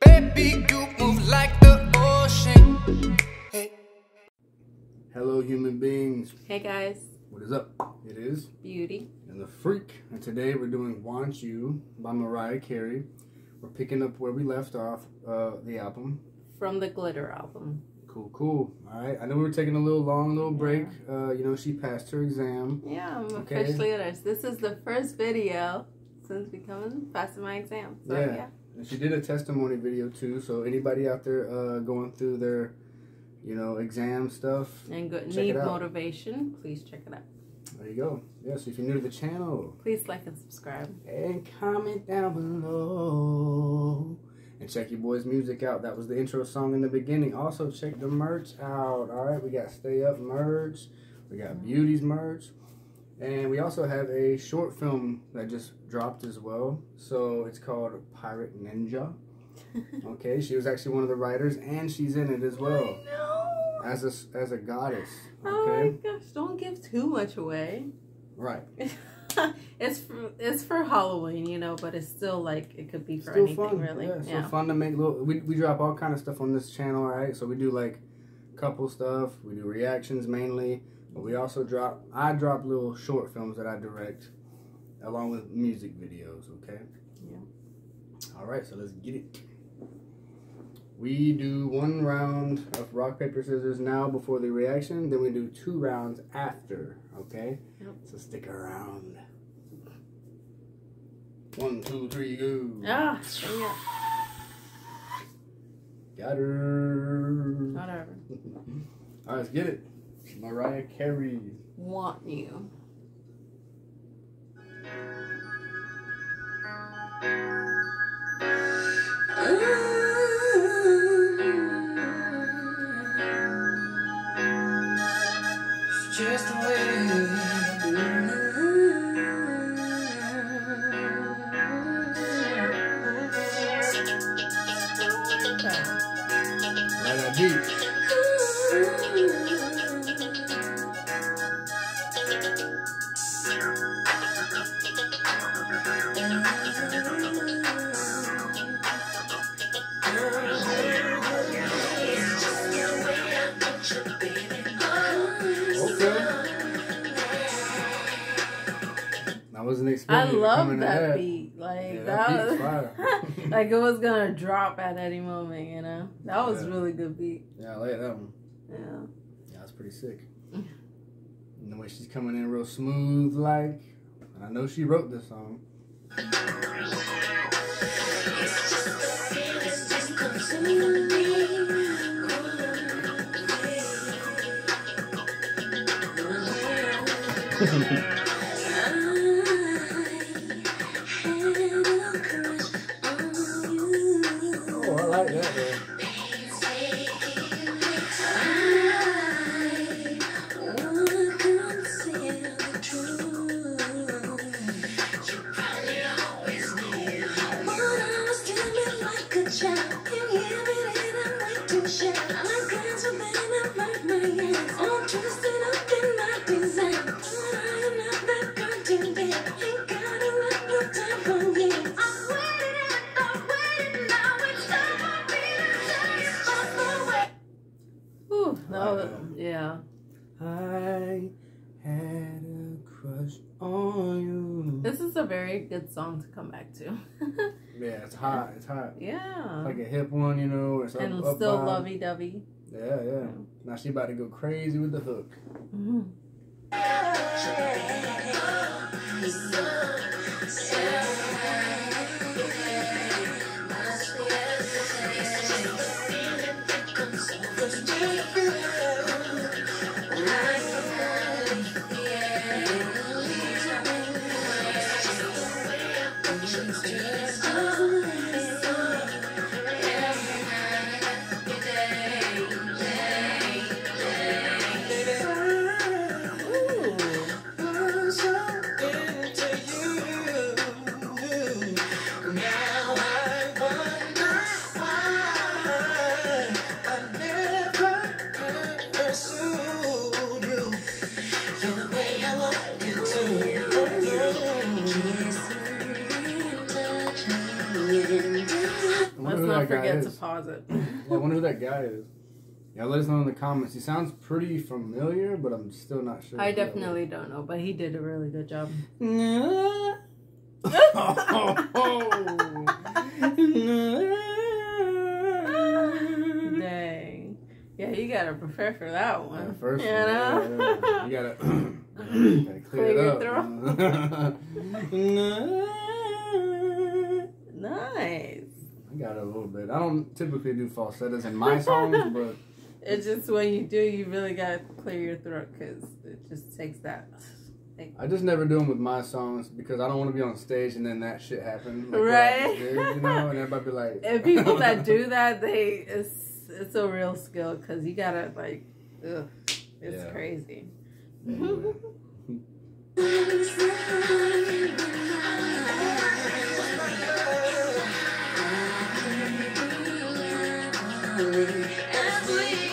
Baby, you move like the ocean. Hey. Hello, human beings. Hey guys, What is up? It is Beauty. and the Freak, and today we're doing "Want You" by Mariah Carey. We're picking up where we left off uh, the album. from the Glitter album. Cool, cool. All right. I know we were taking a little long little break. Uh, you know, she passed her exam. Yeah, I'm Okay. officially a nurse. This is the first video since becoming passing my exam. So Yeah. yeah. And she did a testimony video too. So anybody out there uh, going through their, you know, exam stuff, And go, need motivation, please check it out. there you go. Yeah. So if you're new to the channel, Please like and subscribe. and comment down below. And check your boy's music out. That was the intro song in the beginning. Also, check the merch out. All right, we got Stay Up merch. We got Beauty's merch. And we also have a short film that just dropped as well. So it's called Pirate Ninja. Okay, she was actually one of the writers, and she's in it as well I know. as a as a goddess. Oh my gosh! Don't give too much away. right. it's for, it's for Halloween, you know, but it's still like it could be for Still anything fun, really. yeah. Yeah. So fun to make little. We we drop all kind of stuff on this channel, right? So we do like couple stuff. We do reactions mainly, but we also drop. I drop little short films that I direct, along with music videos. Okay. Yeah. All right, so let's get it. We do one round of rock paper scissors now before the reaction. Then we do two rounds after. Okay. Yep. So stick around. One, two, three, go. Ah, yeah. Got her. Whatever. All right, let's get it. Mariah Carey. Want you. It's just the way Right that beat. I wasn't I expecting it to come love in that that. beat. Like Yeah, that that, was, fire. like it was gonna drop at any moment, you know. That was Yeah. really good beat. Yeah, I like that one. Yeah. Yeah, that's pretty sick. And the way she's coming in real smooth, like, and I know she wrote this song. Whew, that Like was, that. yeah. I had a crush on you. This is a very good song to come back to. Yeah, it's hot. It's hot. yeah. Like a hip one, you know. It's up, and up still vibe. lovey dovey. Yeah, yeah. Now she about to go crazy with the hook. Mm-hmm. Let's who not that guy forget to pause it. Yeah, I wonder who that guy is. Yeah, let us know in the comments. He sounds pretty familiar, but I'm still not sure. I definitely don't know, but he did a really good job. was. Dang. Yeah, you gotta prepare for that Yeah, one. first you one, know? yeah, yeah. you gotta, you gotta clear, Clear it your up. nice. I got it a little bit. I don't typically do falsettos in my songs, but It's just when you do, you really gotta clear your throat because it just takes that. I just never do them with my songs because I don't want to be on stage and then that shit happen. Like, Right. what I just did, you know, and everybody be like, And people that do that, they it's it's a real skill because you gotta like, ugh, it's Yeah. crazy. Anyway. Show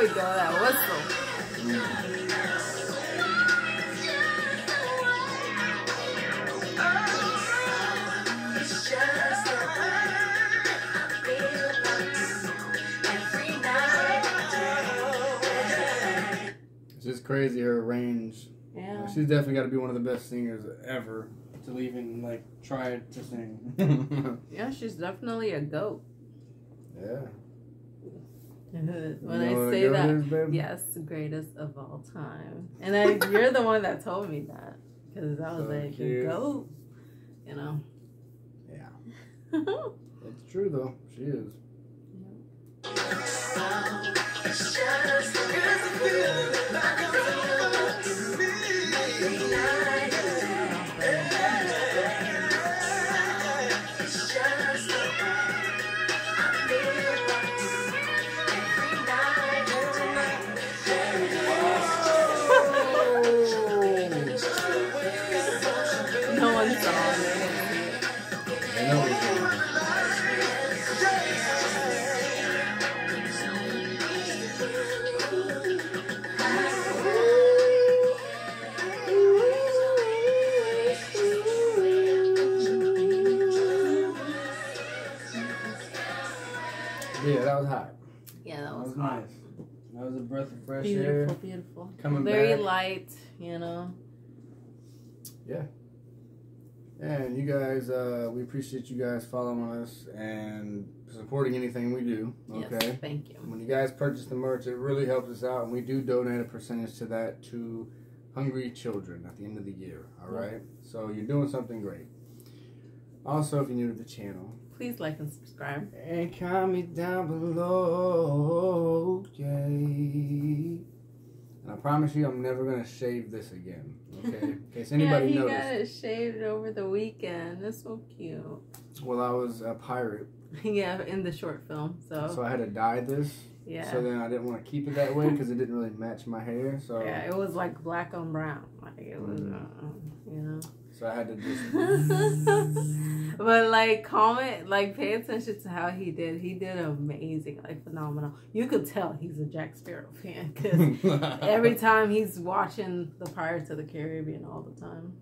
there we go. That whistle. It's just crazy her range. Yeah. She's definitely got to be one of the best singers ever to even like try to sing. Yeah, she's definitely a goat. yeah. When You know I say that, yes, greatest of all time. And I, you're the one that told me that because I was So like, cute. goat, you know. Yeah. It's true though. She is. no Yeah, that was hot. Yeah, that That was, was hot. nice. That was a breath of fresh Beautiful, air. beautiful. beautiful. Coming Very back. light, you know. Yeah. And you guys, uh, we appreciate you guys following us and supporting anything we do. Okay. Yes, thank you. When you guys purchase the merch, it really helps us out, and we do donate a percentage to that to hungry children at the end of the year. All right. Yeah. right. So you're doing something great. Also, if you're new to the channel, Please like and subscribe. and comment down below, yay. And I promise you, I'm never gonna shave this again. Okay. In case anybody yeah, he noticed. got it shaved over the weekend. That's so cute. Well, I was a pirate, yeah, in the short film. So, so I had to dye this. yeah. So then I didn't want to keep it that way because it didn't really match my hair. So yeah, it was like black on brown. Like it was, Mm. uh, you know. So I had to just. but like comment, like pay attention to how he did. He did amazing, like phenomenal. You could tell he's a Jack Sparrow fan because every time he's watching the Pirates of the Caribbean all the time.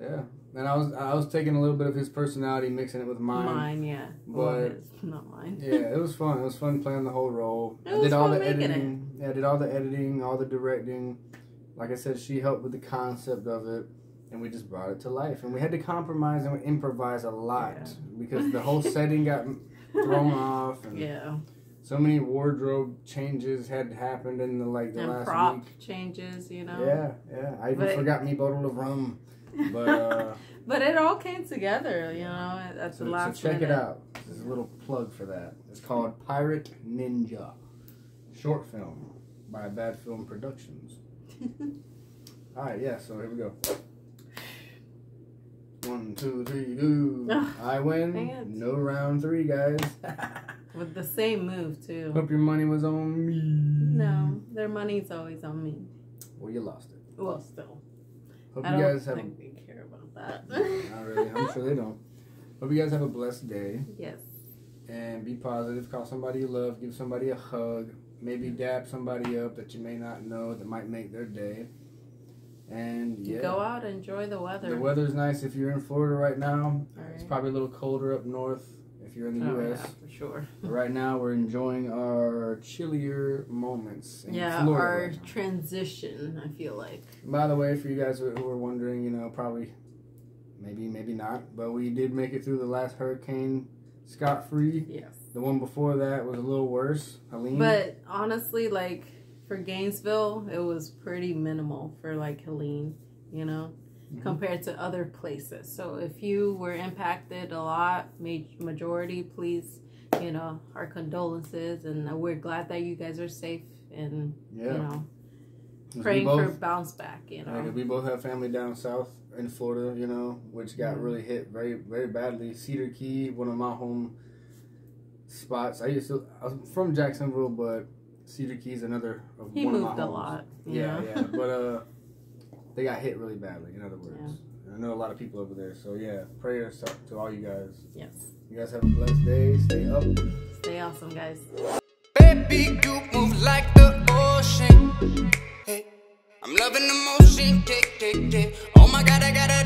yeah, and I was I was taking a little bit of his personality, mixing it with mine. mine, yeah, but- his, not mine. Yeah, it was fun. It was fun playing the whole role. It I was did all fun the making it. editing. Yeah, I did all the editing, all the directing. Like I said, she helped with the concept of it, and we just brought it to life. And we had to compromise and improvise a lot Yeah. because the whole setting got thrown off. And Yeah, so many wardrobe changes had happened in the like the and last prop week. changes, you know. Yeah, yeah. I even But- forgot me bottle of rum. But uh But it all came together, you know, at so, the so last check it out. There's a little plug for that. It's called Pirate Ninja. Short film by Bad Film Productions. Alright, yeah, so here we go. One, two, three, go. I win. dang. No round three, guys. With the same move too. Hope your money was on me. No, their money's always on me. Well, you lost it. Well, still, Hope I you don't guys have. think they care about that. Not really. I'm sure they don't. Hope you guys have a blessed day yes. and be positive. Call somebody you love. Give somebody a hug. Maybe dap somebody up that you may not know that might make their day. And yeah, Go out, enjoy the weather. the weather's nice if you're in Florida right now. It's probably a little colder up north if you're in the Oh, U.S. yeah, for sure. But right now we're enjoying our chillier moments in Yeah, Florida. our right transition. I feel like. By the way, for you guys who who are wondering, you know, probably, maybe, maybe not, but we did make it through the last hurricane scot free. Yes. The one before that was a little worse. Helene. But honestly, like for Gainesville, it was pretty minimal for like Helene, you know, Mhm. compared to other places. So if you were impacted a lot, majority, please, you know, our condolences, and we're glad that you guys are safe and yeah, you know, praying for bounce back. You know, we both have family down south in Florida, you know, which got Mhm. really hit very, very badly. Cedar Key, one of my home spots. I used to, I was from Jacksonville, but Cedar Key is another of he one of moved my a homes. lot. You Yeah, know? yeah, but uh, they got hit really badly. In other words, And I know a lot of people over there. So yeah, prayers to, to all you guys. Yes. You guys have a blessed day. Stay up. Stay awesome, guys. Baby, you move like the ocean. Hey, I'm loving the motion. Tick, tick, tick. Oh my god, I gotta die.